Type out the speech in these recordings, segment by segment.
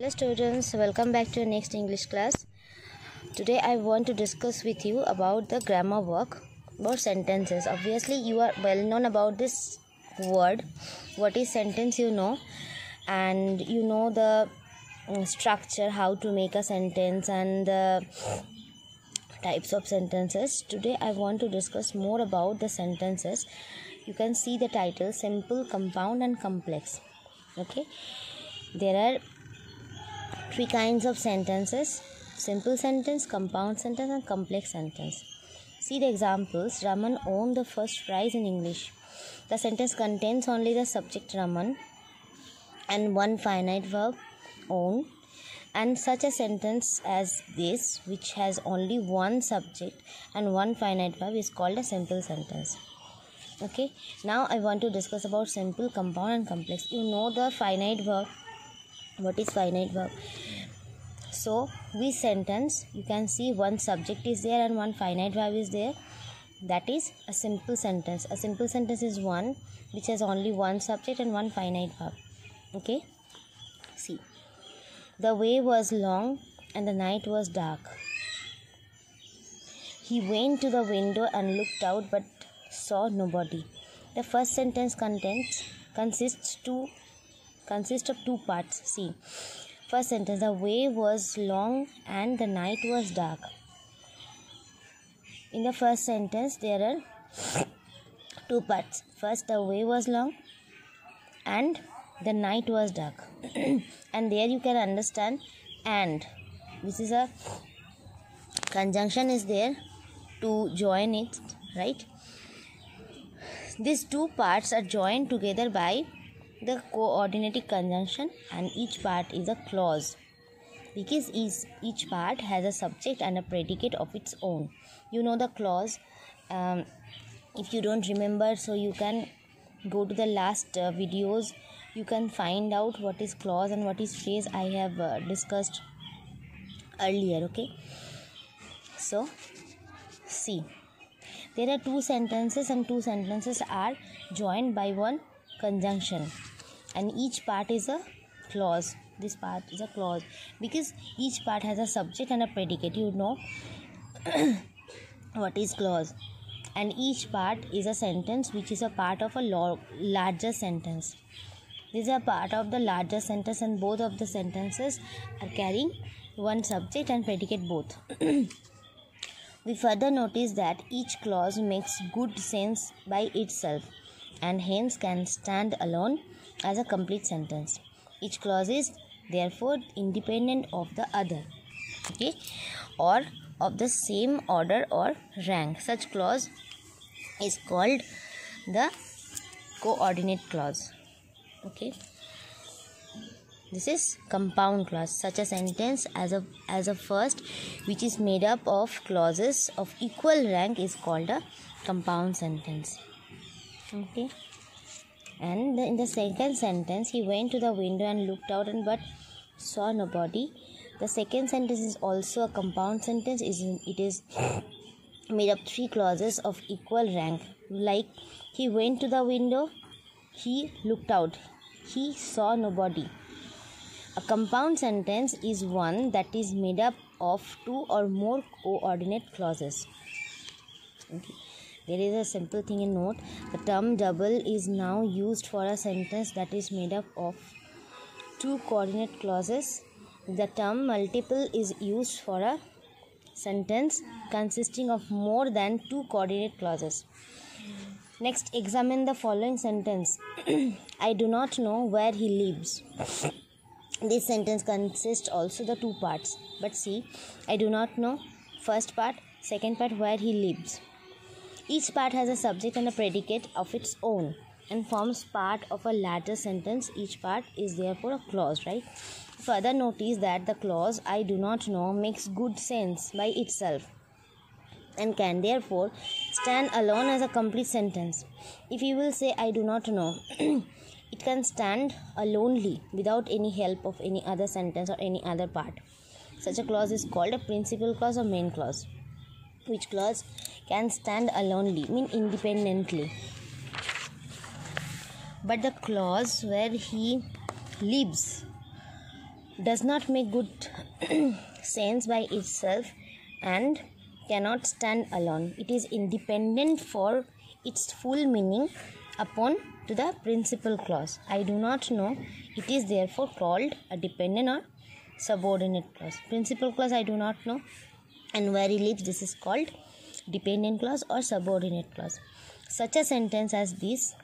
Hello students, welcome back to the next English class. Today I want to discuss with you about the grammar work about sentences. Obviously you are well known about this word. What is sentence you know and you know the mm, structure how to make a sentence and the types of sentences. Today I want to discuss more about the sentences. You can see the title simple, compound and complex. Okay. There are three kinds of sentences. Simple sentence compound sentence and complex sentence. See the examples. Raman won the first prize in english. The sentence contains only the subject raman and one finite verb own. And such a sentence as this which has only one subject and one finite verb is called a simple sentence. Okay? Now i want to discuss about simple compound and complex. You know the finite verb what is finite verb. So we sentence you can see one subject is there and one finite verb is there. That is a simple sentence. A simple sentence is one which has only one subject and one finite verb. Okay? See. The way was long and the night was dark. He went to the window and looked out but saw nobody. The first sentence contains consists to consists of two parts. See, first sentence the way was long and the night was dark. In the first sentence, there are two parts. First, the way was long and the night was dark. and there you can understand and this is a conjunction is there to join it, right? These two parts are joined together by the coordinating conjunction and each part is a clause. Because each, each part has a subject and a predicate of its own. You know the clause um, if you don't remember so you can go to the last uh, videos. You can find out what is clause and what is phrase i have uh, discussed earlier okay? So see. There are two sentences and two sentences are joined by one conjunction and each part is a clause. This part is a clause. Because each part has a subject and a predicate you know what is clause. And each part is a sentence which is a part of a larger sentence. These are part of the larger sentence and both of the sentences are carrying one subject and predicate both. We further notice that each clause makes good sense by itself and hence can stand alone as a complete sentence. Each clause is therefore independent of the other. Okay, or of the same order or rank. Such clause is called the coordinate clause. Okay. This is compound clause. Such a sentence as a as a first which is made up of clauses of equal rank is called a compound sentence. Okay and in the second sentence he went to the window and looked out and but saw nobody. The second sentence is also a compound sentence. It is made up three clauses of equal rank. Like he went to the window he looked out he saw nobody. A compound sentence is one that is made up of two or more coordinate clauses. Okay there is a simple thing in note. The term double is now used for a sentence that is made up of two coordinate clauses. The term multiple is used for a sentence consisting of more than two coordinate clauses. Next, examine the following sentence. I do not know where he lives. This sentence consists also the two parts. But see, I do not know. First part, second part where he lives. Each part has a subject and a predicate of its own and forms part of a latter sentence. Each part is therefore a clause, right? Further notice that the clause I do not know makes good sense by itself and can therefore stand alone as a complete sentence. If you will say I do not know, it can stand alonely without any help of any other sentence or any other part. Such a clause is called a principal clause or main clause which clause can stand alonely mean independently but the clause where he lives does not make good sense by itself and cannot stand alone. It is independent for its full meaning upon to the principal clause. I do not know. It is therefore called a dependent or subordinate clause. Principal clause I do not know. And where he lives, this is called dependent clause or subordinate clause. Such a sentence as this,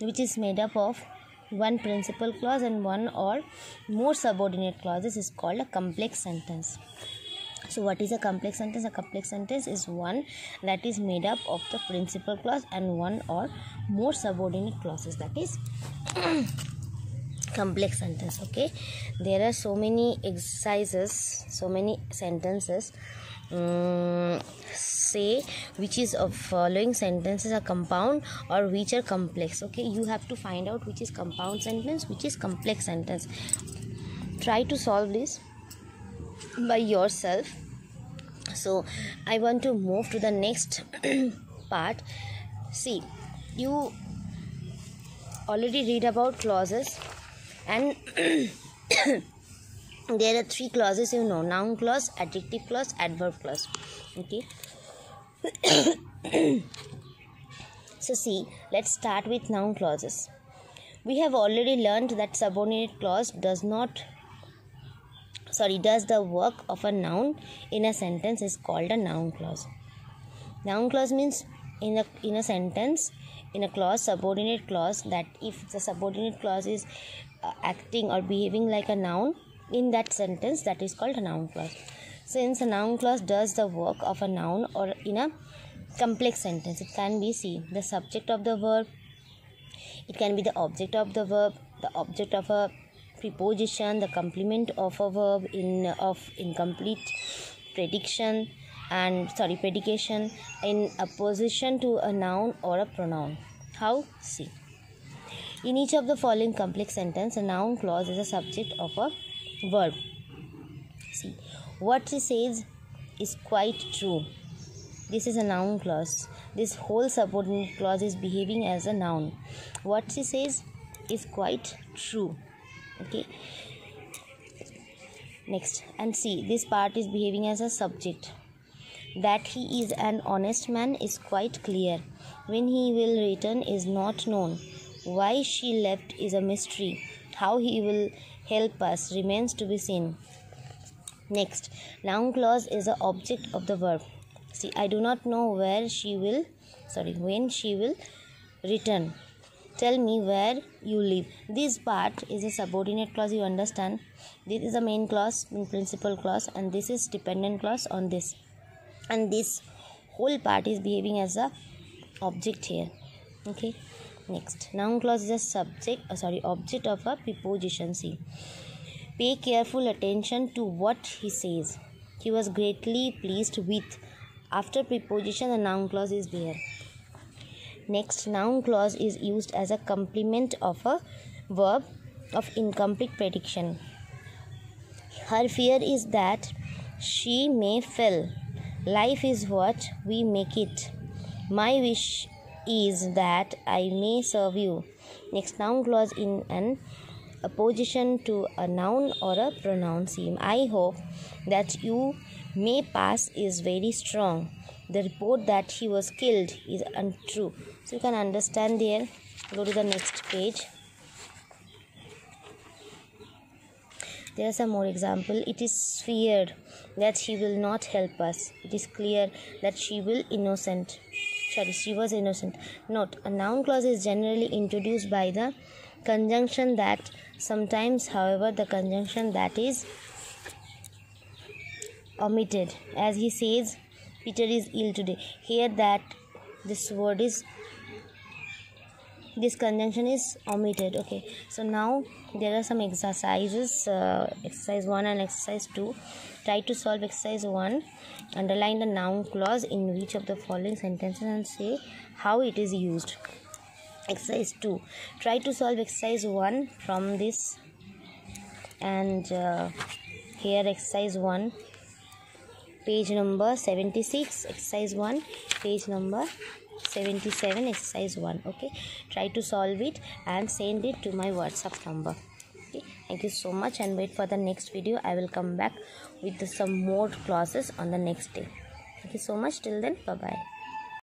which is made up of one principal clause and one or more subordinate clauses, is called a complex sentence. So, what is a complex sentence? A complex sentence is one that is made up of the principal clause and one or more subordinate clauses. That is complex sentence. Okay, there are so many exercises, so many sentences. Um, say which is of following sentences are compound or which are complex. Okay you have to find out which is compound sentence which is complex sentence. Try to solve this by yourself. So i want to move to the next part. See you already read about clauses and there are three clauses you know noun clause adjective clause adverb clause. Okay. So see let's start with noun clauses. We have already learned that subordinate clause does not sorry does the work of a noun in a sentence is called a noun clause. Noun clause means in a in a sentence in a clause subordinate clause that if the subordinate clause is uh, acting or behaving like a noun in that sentence that is called a noun clause. Since a noun clause does the work of a noun or in a complex sentence it can be see the subject of the verb it can be the object of the verb the object of a preposition the complement of a verb in of incomplete prediction and sorry predication in opposition to a noun or a pronoun. How? See. In each of the following complex sentence a noun clause is a subject of a verb see what she says is quite true. This is a noun clause. This whole subordinate clause is behaving as a noun. What she says is quite true. Okay. Next. And see this part is behaving as a subject. That he is an honest man is quite clear. When he will return is not known. Why she left is a mystery. How he will help us remains to be seen. Next noun clause is the object of the verb. See i do not know where she will sorry when she will return. Tell me where you live. This part is a subordinate clause you understand. This is a main clause in principal clause and this is dependent clause on this. And this whole part is behaving as a object here. Okay next noun clause is a subject uh, sorry object of a preposition see pay careful attention to what he says he was greatly pleased with after preposition the noun clause is there Next, noun clause is used as a complement of a verb of incomplete prediction. Her fear is that she may fail. Life is what we make it. My wish is that I may serve you. Next, noun clause in an opposition to a noun or a pronoun. Seem. I hope that you may pass is very strong. The report that he was killed is untrue so you can understand there go to the next page there are some more example it is feared that she will not help us it is clear that she will innocent sorry she was innocent. Note a noun clause is generally introduced by the conjunction that sometimes however the conjunction that is omitted. As he says peter is ill today. Here that this word is this conjunction is omitted. Okay. So now there are some exercises uh, exercise 1 and exercise 2 try to solve exercise 1 underline the noun clause in each of the following sentences and say how it is used. Exercise 2 try to solve exercise 1 from this. And uh, here exercise 1 page number 76 exercise 1 page number 77 exercise 1 okay? Try to solve it and send it to my whatsapp number okay? Thank you so much and wait for the next video. I will come back with some more classes on the next day. Thank you so much. Till then bye bye